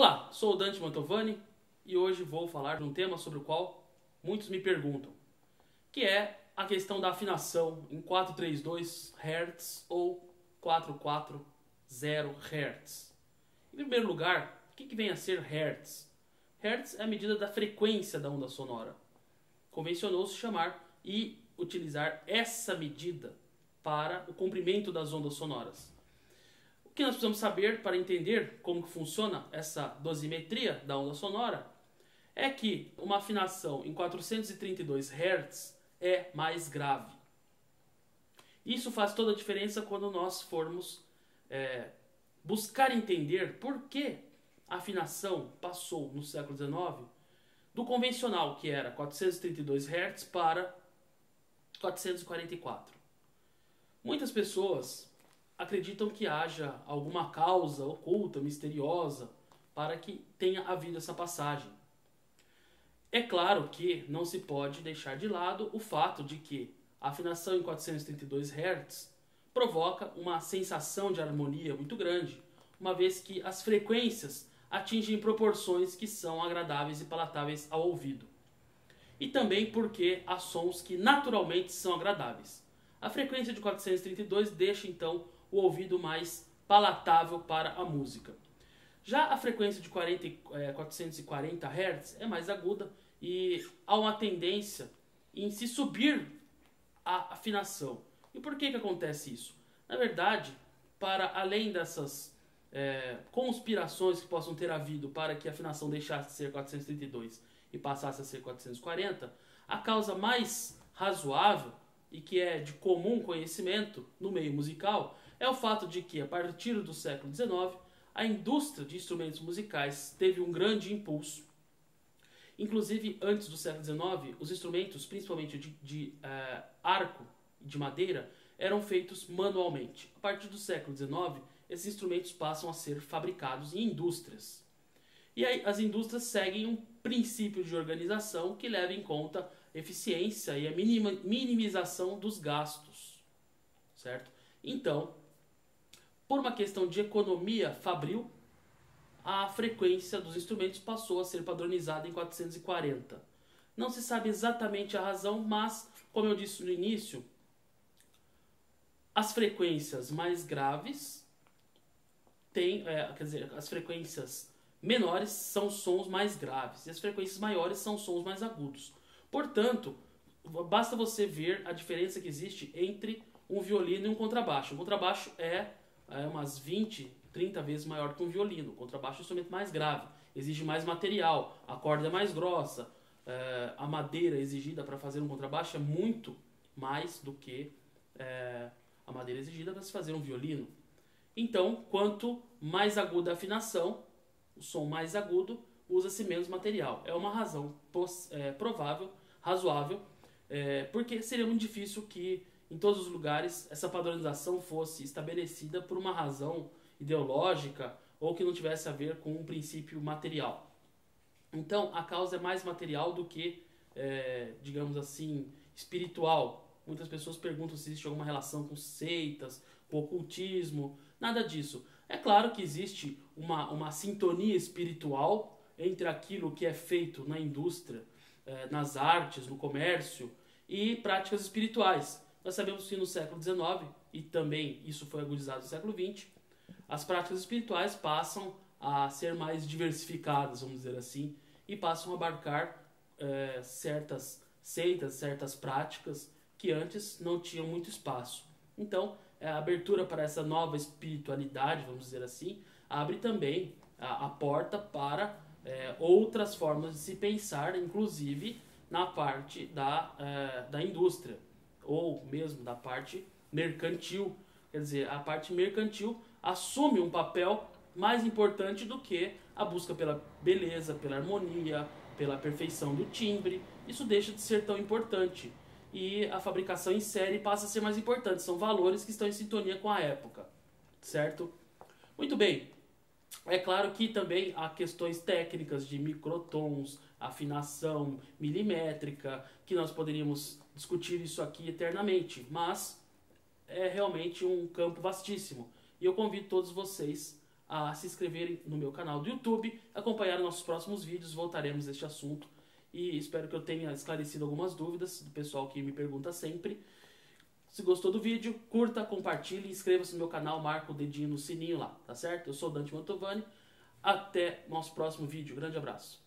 Olá, sou o Dante Mantovani e hoje vou falar de um tema sobre o qual muitos me perguntam, que é a questão da afinação em 432 Hz ou 440 Hz. Em primeiro lugar, o que vem a ser Hertz? Hertz é a medida da frequência da onda sonora. Convencionou-se chamar e utilizar essa medida para o comprimento das ondas sonoras. Que nós precisamos saber para entender como funciona essa dosimetria da onda sonora é que uma afinação em 432 Hz é mais grave. Isso faz toda a diferença quando nós formos é, buscar entender por que a afinação passou no século XIX do convencional, que era 432 Hz, para 444. Muitas pessoas acreditam que haja alguma causa oculta, misteriosa, para que tenha havido essa passagem. É claro que não se pode deixar de lado o fato de que a afinação em 432 Hz provoca uma sensação de harmonia muito grande, uma vez que as frequências atingem proporções que são agradáveis e palatáveis ao ouvido. E também porque há sons que naturalmente são agradáveis. A frequência de 432 deixa então o ouvido mais palatável para a música. Já a frequência de 40, é, 440 Hz é mais aguda e há uma tendência em se subir a afinação. E por que, que acontece isso? Na verdade, para além dessas é, conspirações que possam ter havido para que a afinação deixasse de ser 432 e passasse a ser 440, a causa mais razoável e que é de comum conhecimento no meio musical é o fato de que, a partir do século XIX, a indústria de instrumentos musicais teve um grande impulso. Inclusive, antes do século XIX, os instrumentos, principalmente de, de uh, arco de madeira, eram feitos manualmente. A partir do século XIX, esses instrumentos passam a ser fabricados em indústrias. E aí, as indústrias seguem um princípio de organização que leva em conta eficiência e a minimização dos gastos, certo? Então, por uma questão de economia fabril, a frequência dos instrumentos passou a ser padronizada em 440. Não se sabe exatamente a razão, mas, como eu disse no início, as frequências mais graves têm, é, quer dizer, as frequências menores são sons mais graves e as frequências maiores são sons mais agudos. Portanto, basta você ver a diferença que existe entre um violino e um contrabaixo. O contrabaixo é é umas 20, 30 vezes maior que um violino. O contrabaixo é um instrumento mais grave, exige mais material, a corda é mais grossa, é, a madeira exigida para fazer um contrabaixo é muito mais do que é, a madeira exigida para se fazer um violino. Então, quanto mais aguda a afinação, o som mais agudo, usa-se menos material. É uma razão é, provável, razoável, é, porque seria muito difícil que em todos os lugares essa padronização fosse estabelecida por uma razão ideológica ou que não tivesse a ver com um princípio material. Então, a causa é mais material do que, é, digamos assim, espiritual. Muitas pessoas perguntam se existe alguma relação com seitas, com ocultismo. Nada disso. É claro que existe uma, uma sintonia espiritual entre aquilo que é feito na indústria, é, nas artes, no comércio e práticas espirituais. Nós sabemos que no século XIX, e também isso foi agudizado no século XX, as práticas espirituais passam a ser mais diversificadas, vamos dizer assim, e passam a abarcar é, certas seitas, certas práticas que antes não tinham muito espaço. Então, a abertura para essa nova espiritualidade, vamos dizer assim, abre também a, a porta para é, outras formas de se pensar, inclusive na parte da, é, da indústria ou mesmo da parte mercantil. Quer dizer, a parte mercantil assume um papel mais importante do que a busca pela beleza, pela harmonia, pela perfeição do timbre. Isso deixa de ser tão importante. E a fabricação em série passa a ser mais importante. São valores que estão em sintonia com a época. Certo? Muito bem. É claro que também há questões técnicas de microtons, afinação milimétrica, que nós poderíamos discutir isso aqui eternamente, mas é realmente um campo vastíssimo. E eu convido todos vocês a se inscreverem no meu canal do YouTube, acompanhar nossos próximos vídeos, voltaremos a este assunto e espero que eu tenha esclarecido algumas dúvidas do pessoal que me pergunta sempre. Se gostou do vídeo, curta, compartilhe, inscreva-se no meu canal, marca o dedinho no sininho lá, tá certo? Eu sou Dante Mantovani, até nosso próximo vídeo, grande abraço.